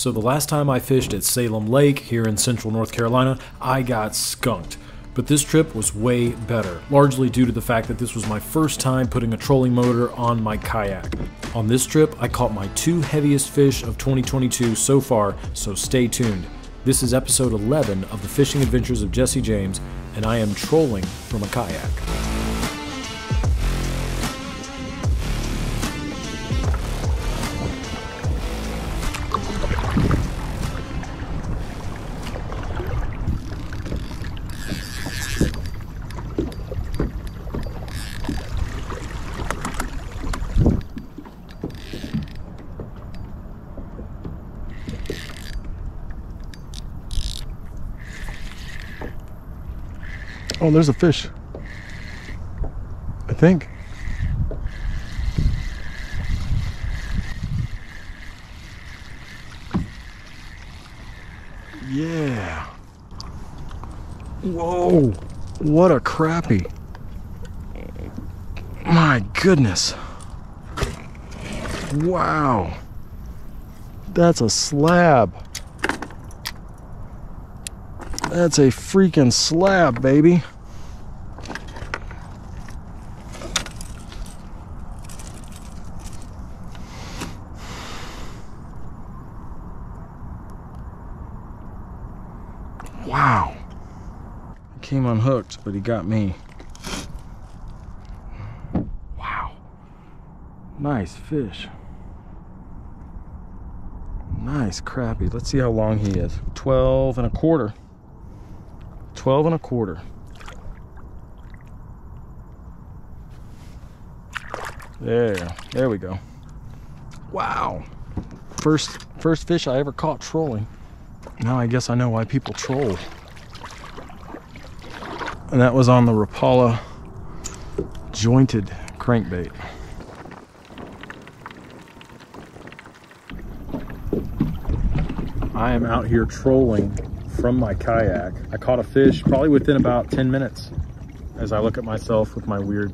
So the last time I fished at Salem Lake here in central North Carolina, I got skunked. But this trip was way better, largely due to the fact that this was my first time putting a trolling motor on my kayak. On this trip, I caught my two heaviest fish of 2022 so far, so stay tuned. This is episode 11 of the Fishing Adventures of Jesse James, and I am trolling from a kayak. Oh, there's a fish. I think. Yeah. Whoa. What a crappie. My goodness. Wow. That's a slab. That's a freaking slab, baby. Wow. He came unhooked, but he got me. Wow. Nice fish. Nice crappie. Let's see how long he is. 12 and a quarter. 12 and a quarter. There, there we go. Wow. First first fish I ever caught trolling. Now I guess I know why people troll. And that was on the Rapala jointed crankbait. I am out here trolling from my kayak. I caught a fish probably within about 10 minutes as I look at myself with my weird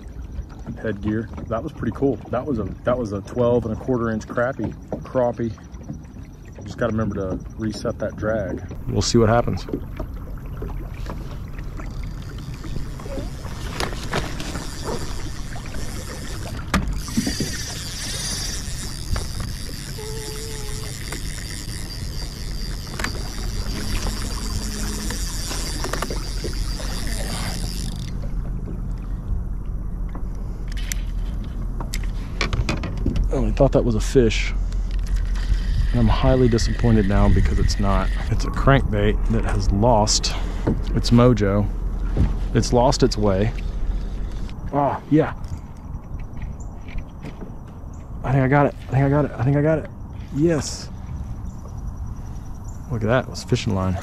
headgear. That was pretty cool. That was a that was a 12 and a quarter inch crappie, crappie. Just got to remember to reset that drag. We'll see what happens. Oh, I thought that was a fish. And I'm highly disappointed now because it's not. It's a crankbait that has lost its mojo. It's lost its way. Oh, yeah. I think I got it. I think I got it. I think I got it. Yes. Look at that. It was fishing line.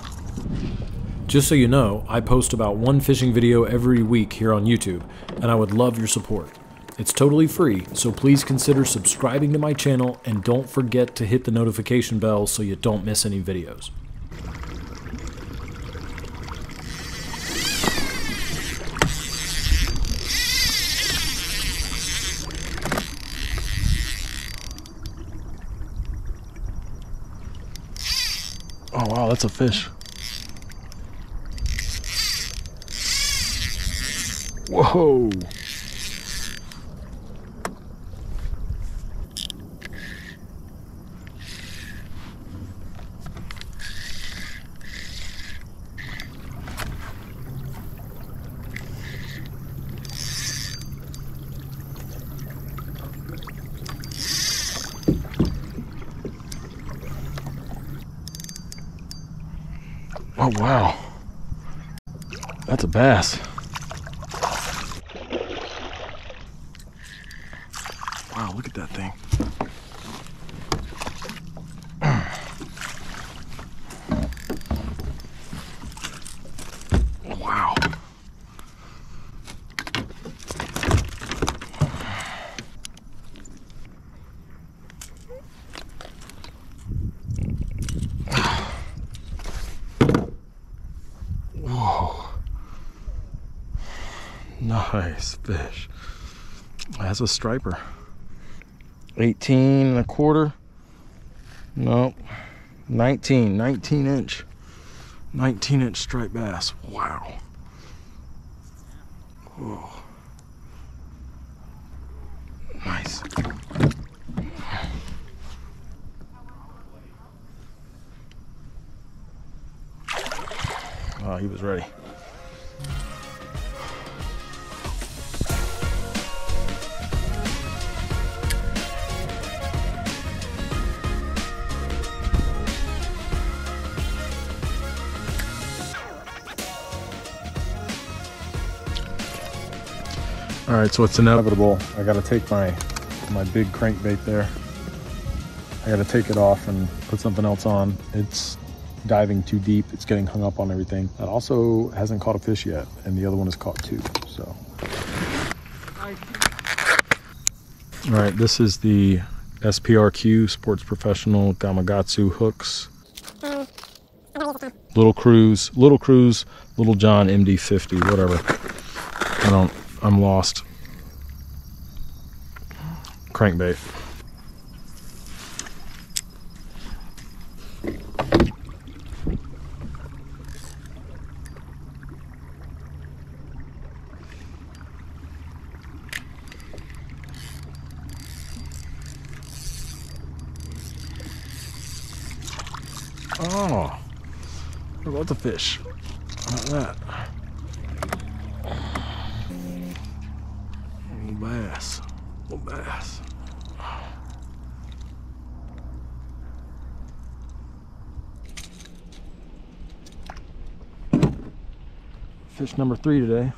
Just so you know, I post about one fishing video every week here on YouTube, and I would love your support. It's totally free, so please consider subscribing to my channel and don't forget to hit the notification bell so you don't miss any videos. Oh, wow. That's a fish. Whoa. Oh, wow. That's a bass. Wow, look at that thing. Wow. Whoa. Nice fish. That's a striper. 18 and a quarter. Nope. 19, 19 inch. 19 inch striped bass. Wow. Whoa. Nice. Oh, he was ready. All right, so it's inevitable. I got to take my my big crankbait there. I got to take it off and put something else on. It's diving too deep. It's getting hung up on everything. That also hasn't caught a fish yet, and the other one has caught two. So. All right, this is the SPRQ Sports Professional Gamakatsu hooks. Little Cruise, Little Cruise, Little John MD50, whatever. I don't, I'm lost. Crankbait. Oh, what about the fish? How about that? Little bass. Fish number three today.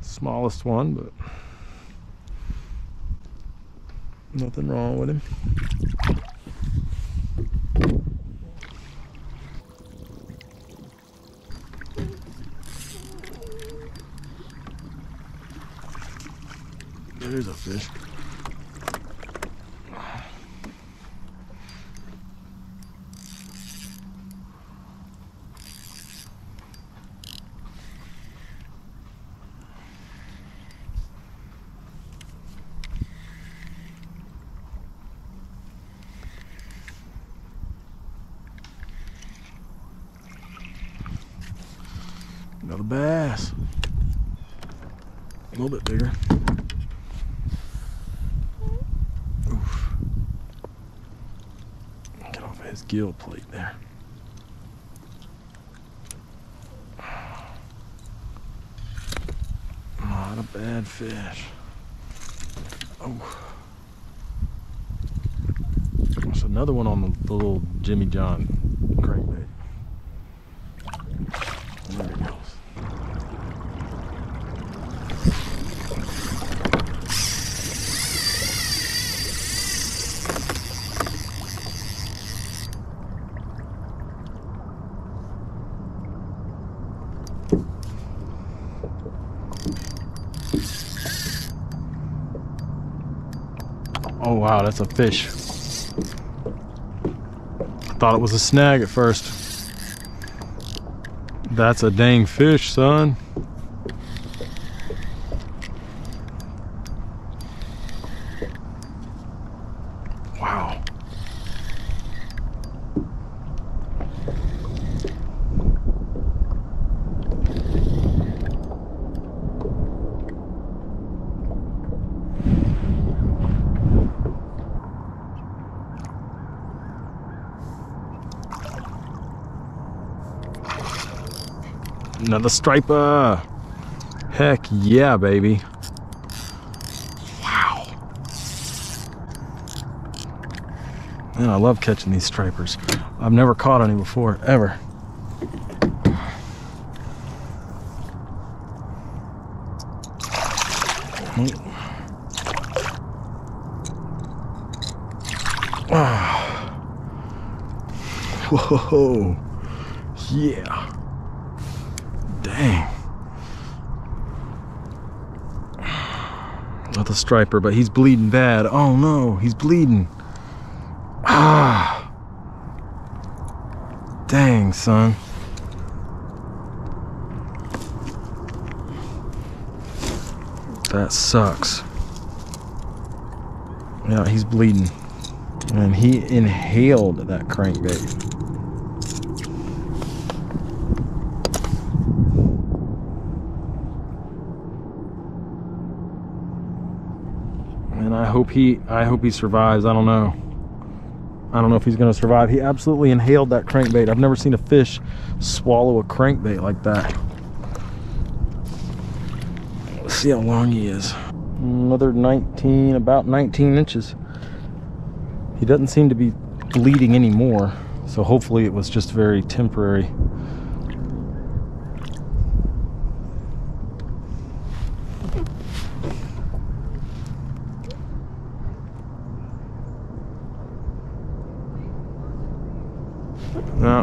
Smallest one, but nothing wrong with him. There's a fish. Another bass. A little bit bigger. Oof. Get off of his gill plate there. Not a bad fish. Oh. There's another one on the, the little Jimmy John crankbait. There he goes. Oh wow, that's a fish. I thought it was a snag at first. That's a dang fish, son. Wow. Another striper. Heck yeah, baby. Wow. Man, I love catching these stripers. I've never caught any before, ever. Ah. Whoa. Yeah. Dang. Not the striper, but he's bleeding bad. Oh no, he's bleeding. Ah. Dang, son. That sucks. Yeah, he's bleeding. And he inhaled that crankbait. Hope he I hope he survives. I don't know. I don't know if he's going to survive. He absolutely inhaled that crankbait. I've never seen a fish swallow a crankbait like that. Let's see how long he is. Another 19, about 19 inches. He doesn't seem to be bleeding anymore, so hopefully it was just very temporary. No.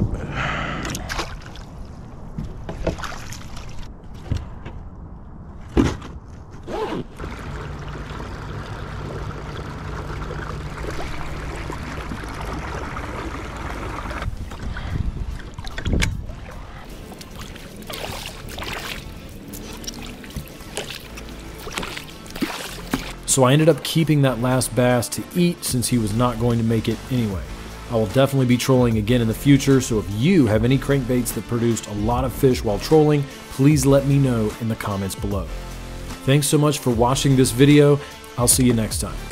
So I ended up keeping that last bass to eat since he was not going to make it anyway. I will definitely be trolling again in the future, so if you have any crankbaits that produced a lot of fish while trolling, please let me know in the comments below. Thanks so much for watching this video. I'll see you next time.